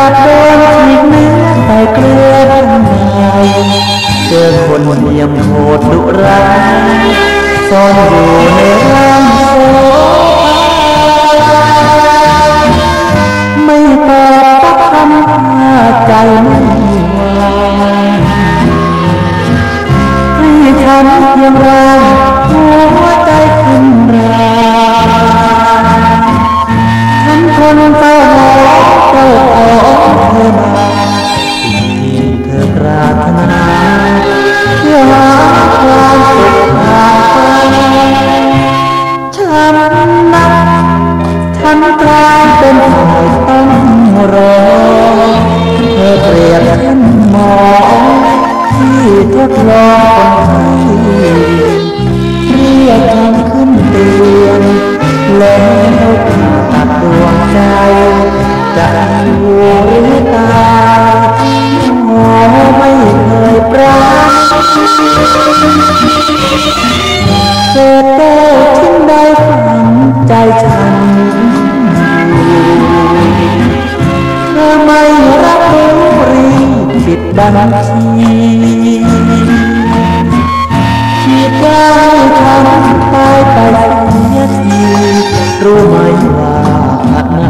กลับโดนฉีกเนื้อใส่เกลือข้างในเจอคนเยี่ยมโหดดุร้ายซ่อนอยู่ในร่างโซไม่ตอบสักคำถ้าใจไม่วางให้ฉันเพียงราง นักฉันกลายเป็นฝ่ายต้องรอเธอเปรียบเช่นหมอที่ทดลองคนไข้เรียกทำขึ้นเตียงแล้ว ฉันทำไมรับรู้รีปิดบัญชีคิดได้ฉันตายไปเสียทีรู้ไหมว่าอันไหน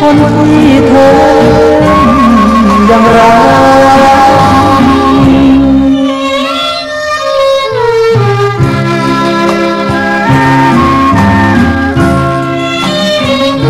คนที่เธอยังรัก